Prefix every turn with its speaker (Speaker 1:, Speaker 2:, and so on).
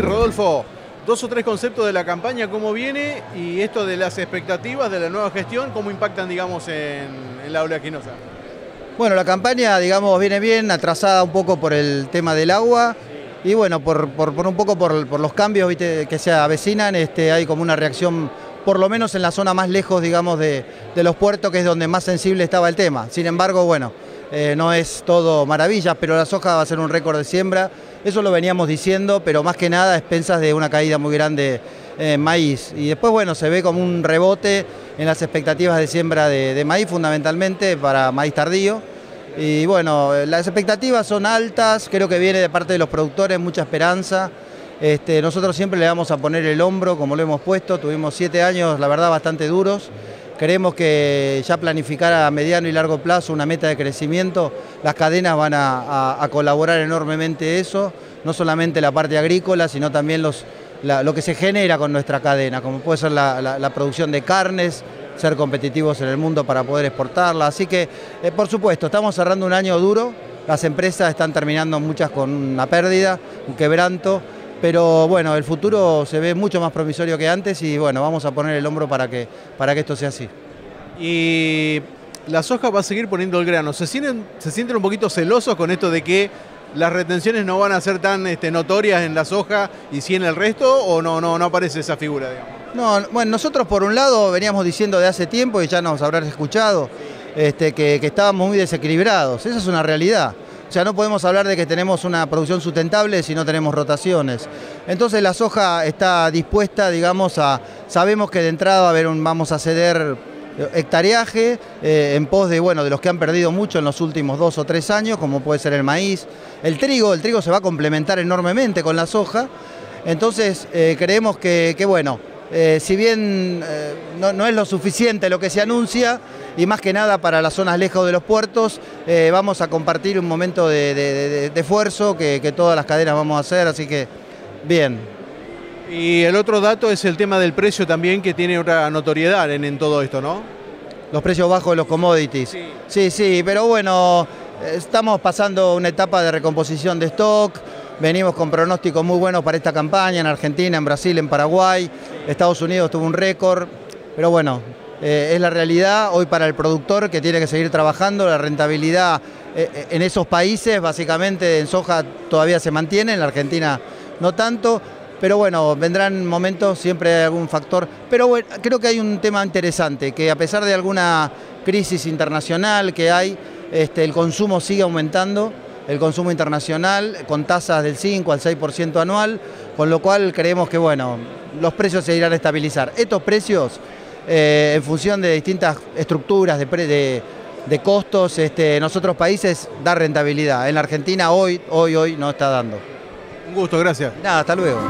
Speaker 1: Rodolfo, dos o tres conceptos de la campaña, cómo viene y esto de las expectativas de la nueva gestión, cómo impactan, digamos, en, en la aula quinosa.
Speaker 2: Bueno, la campaña, digamos, viene bien, atrasada un poco por el tema del agua y bueno, por, un poco por, los cambios que se avecinan, este, hay como una reacción, por lo menos en la zona más lejos, digamos, de los puertos, que es donde más sensible estaba el tema. Sin embargo, bueno, eh, no es todo maravilla, pero la soja va a ser un récord de siembra, eso lo veníamos diciendo, pero más que nada a expensas de una caída muy grande en maíz. Y después, bueno, se ve como un rebote en las expectativas de siembra de, de maíz, fundamentalmente para maíz tardío. Y bueno, las expectativas son altas, creo que viene de parte de los productores mucha esperanza. Este, nosotros siempre le vamos a poner el hombro, como lo hemos puesto, tuvimos siete años, la verdad, bastante duros. Creemos que ya planificar a mediano y largo plazo una meta de crecimiento, las cadenas van a, colaborar enormemente eso, no solamente la parte agrícola, sino también lo que se genera con nuestra cadena, como puede ser la producción de carnes, ser competitivos en el mundo para poder exportarla. Así que, eh, por supuesto, estamos cerrando un año duro, las empresas están terminando muchas con una pérdida, un quebranto, pero bueno, el futuro se ve mucho más promisorio que antes y bueno, vamos a poner el hombro para que, para que esto sea así.
Speaker 1: Y la soja va a seguir poniendo el grano. ¿Se sienten, se sienten un poquito celosos con esto de que las retenciones no van a ser tan este, notorias en la soja y sí en el resto? ¿O no, no, no aparece esa figura, digamos?
Speaker 2: No, bueno, nosotros por un lado veníamos diciendo de hace tiempo y ya nos habrás escuchado este, que, que estábamos muy desequilibrados. Esa es una realidad. O sea, no podemos hablar de que tenemos una producción sustentable si no tenemos rotaciones. Entonces la soja está dispuesta, digamos, a... Sabemos que de entrada a un, vamos a ceder hectareaje eh, en pos de, bueno, de los que han perdido mucho en los últimos dos o tres años, como puede ser el maíz. El trigo, el trigo se va a complementar enormemente con la soja. Entonces eh, creemos que, bueno, eh, si bien eh, no, no es lo suficiente lo que se anuncia, y más que nada para las zonas lejos de los puertos, eh, vamos a compartir un momento de, de- de- de esfuerzo que, que todas las cadenas vamos a hacer, así que bien.
Speaker 1: Y el otro dato es el tema del precio también, que tiene otra notoriedad en, en todo esto, ¿no?
Speaker 2: Los precios bajos de los commodities.
Speaker 1: Sí.
Speaker 2: sí, sí, pero bueno, estamos pasando una etapa de recomposición de stock. Venimos con pronósticos muy buenos para esta campaña en Argentina, en Brasil, en Paraguay. Estados Unidos tuvo un récord. Pero bueno, eh, es la realidad hoy para el productor que tiene que seguir trabajando. La rentabilidad eh, eh, en esos países, básicamente en soja todavía se mantiene, en la Argentina no tanto. Pero bueno, vendrán momentos, siempre hay algún factor. Pero bueno, creo que hay un tema interesante, que a pesar de alguna crisis internacional que hay, este, el consumo sigue aumentando, el consumo internacional, con tasas del 5 al 6% anual, con lo cual creemos que bueno, los precios se irán a estabilizar. Estos precios, eh, en función de distintas estructuras de, pre- de- de costos, este, en otros países da rentabilidad. En la Argentina hoy, hoy, hoy no está dando.
Speaker 1: Un gusto, gracias.
Speaker 2: Nada, hasta luego.